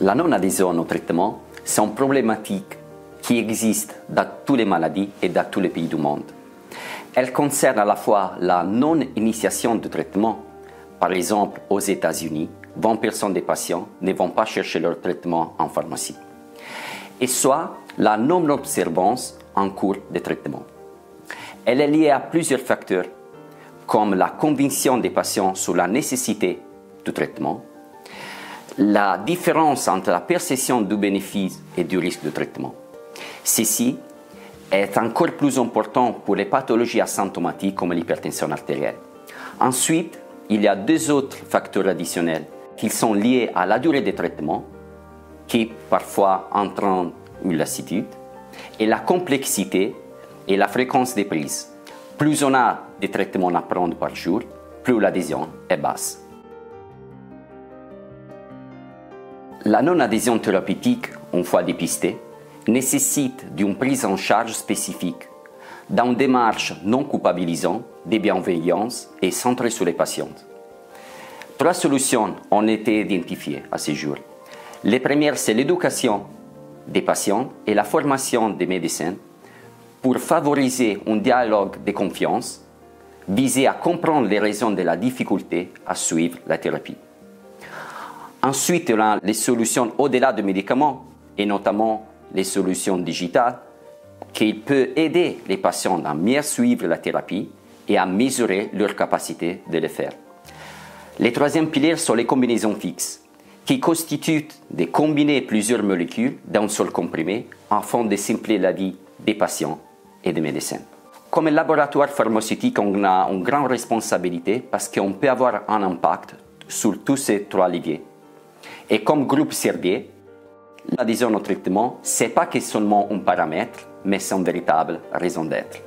La non-adhésion au traitement, c'est une problématique qui existe dans toutes les maladies et dans tous les pays du monde. Elle concerne à la fois la non-initiation de traitement. Par exemple, aux États-Unis, 20% des patients ne vont pas chercher leur traitement en pharmacie. Et soit la non-observance en cours de traitement. Elle est liée à plusieurs facteurs, comme la conviction des patients sur la nécessité du traitement, la différence entre la perception du bénéfice et du risque de traitement. Ceci est encore plus important pour les pathologies asymptomatiques comme l'hypertension artérielle. Ensuite, il y a deux autres facteurs additionnels qui sont liés à la durée des traitements, qui parfois entraînent une lassitude, et la complexité et la fréquence des prises. Plus on a de traitements à prendre par jour, plus l'adhésion est basse. La non-adhésion thérapeutique, une fois dépistée, nécessite d'une prise en charge spécifique, dans une démarche non culpabilisante, de bienveillance et centrée sur les patients. Trois solutions ont été identifiées à ce jour. Les premières, c'est l'éducation des patients et la formation des médecins pour favoriser un dialogue de confiance visé à comprendre les raisons de la difficulté à suivre la thérapie. Ensuite, les solutions au-delà des médicaments et notamment les solutions digitales qui peuvent aider les patients à mieux suivre la thérapie et à mesurer leur capacité de le faire. Les troisièmes piliers sont les combinaisons fixes, qui constituent de combiner plusieurs molécules dans un seul comprimé afin de simplifier la vie des patients et des médecins. Comme laboratoire pharmaceutique, on a une grande responsabilité parce qu'on peut avoir un impact sur tous ces trois leviers. Et comme groupe Servier, L'adhésion au traitement, ce n'est pas que seulement un paramètre, mais c'est une véritable raison d'être.